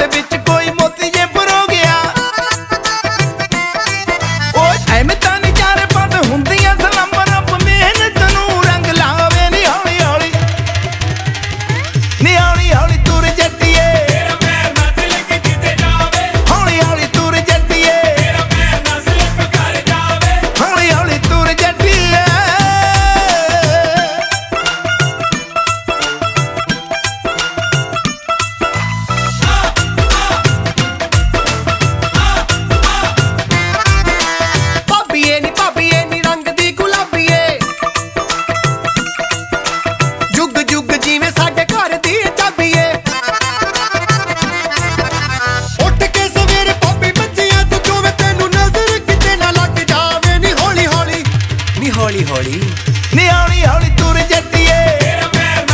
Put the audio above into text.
ਦੇ ਵਿੱਚ ਕੋਈ ਮੋਤੀਏ ਪਰੋ ਗਿਆ। ਓਏ, ਐਵੇਂ ਤਾਂ ਨਹੀਂ ਚਾਰੇ ਪੰਦ ਹੁੰਦੀਆਂ ਸਲੰਬਰ ਅਪ ਮਿਹਨਤ ਨੂੰ ਰੰਗ ਲਾਵੇ ਨਹੀਂ ਹੌਲੀ। ਹੌਲੀ ਨਹੀਂ ਹੌਲੀ ਹੌਲੀ ਹੌਲੀ ਨੀ ਹੌਲੀ ਹੌਲੀ ਤੁਰ ਜੱਟੀਏ। ਤੇਰਾ ਪੈਰ